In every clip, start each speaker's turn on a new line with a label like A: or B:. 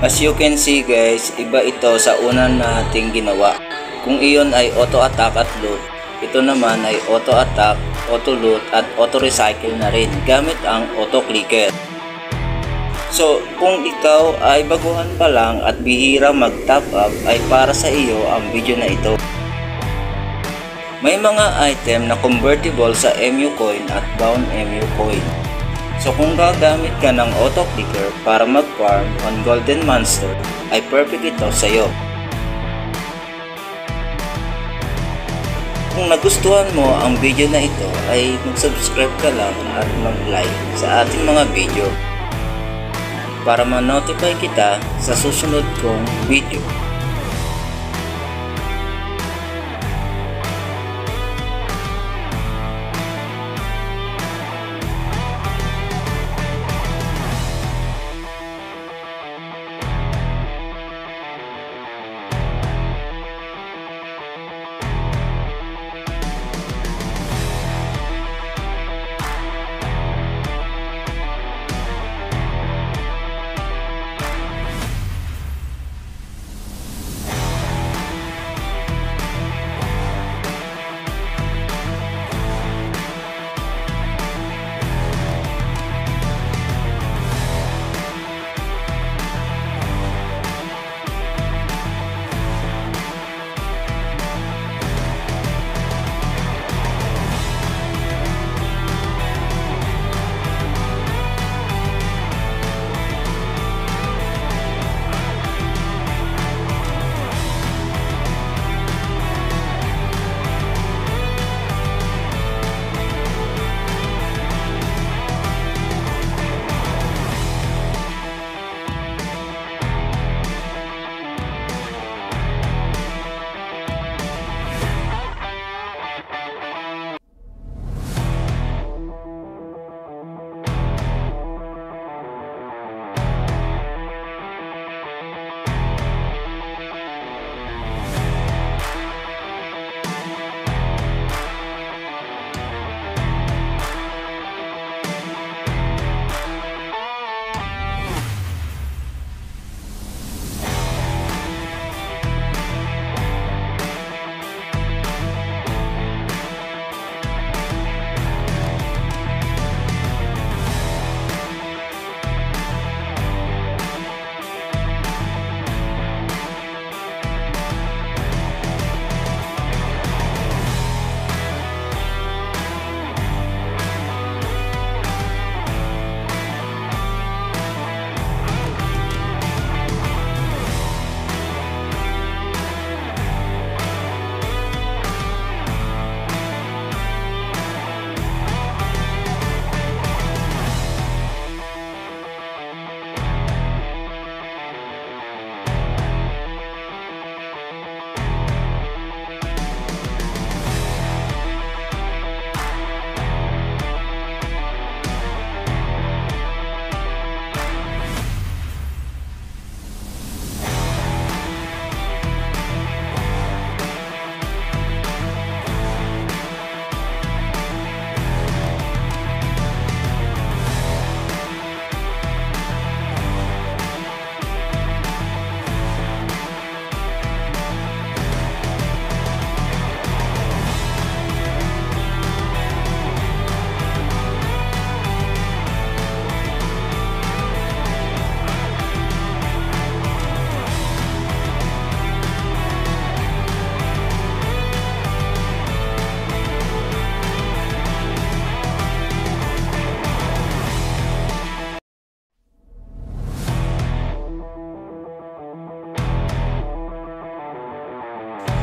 A: As you can see guys, iba ito sa una nating ginawa. Kung iyon ay auto attack at loot, ito naman ay auto attack, auto loot at auto recycle na rin gamit ang auto clicker. So, kung ikaw ay baguhan pa lang at bihira mag-top up ay para sa iyo ang video na ito. May mga item na convertible sa MU coin at bound MU coin. So kung gagamit ka ng auto clicker para mag-farm on Golden Monster ay perfect ito sa iyo. Kung nagustuhan mo ang video na ito ay mag-subscribe ka lang at mag-like sa ating mga video para ma-notify kita sa susunod kong video.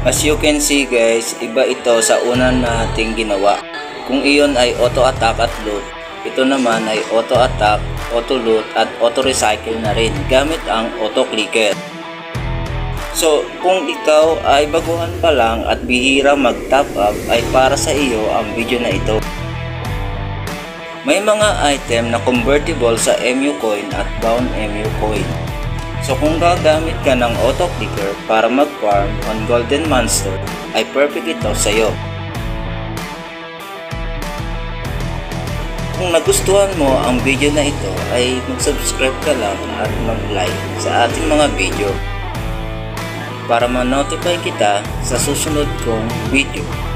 A: As you can see guys, iba ito sa una nating ginawa. Kung iyon ay auto attack at loot, ito naman ay auto attack, auto loot at auto recycle na rin gamit ang auto clicker. So, kung ikaw ay baguhan pa lang at bihira mag-top up ay para sa iyo ang video na ito. May mga item na convertible sa MU coin at bound MU coin. So kung gagamit ka ng auto clicker para mag-farm on Golden Monster ay perfect ito sa iyo. kung nagustuhan mo ang video na ito ay mag-subscribe ka lang at mag-like sa ating mga video para ma-notify kita sa susunod kong video.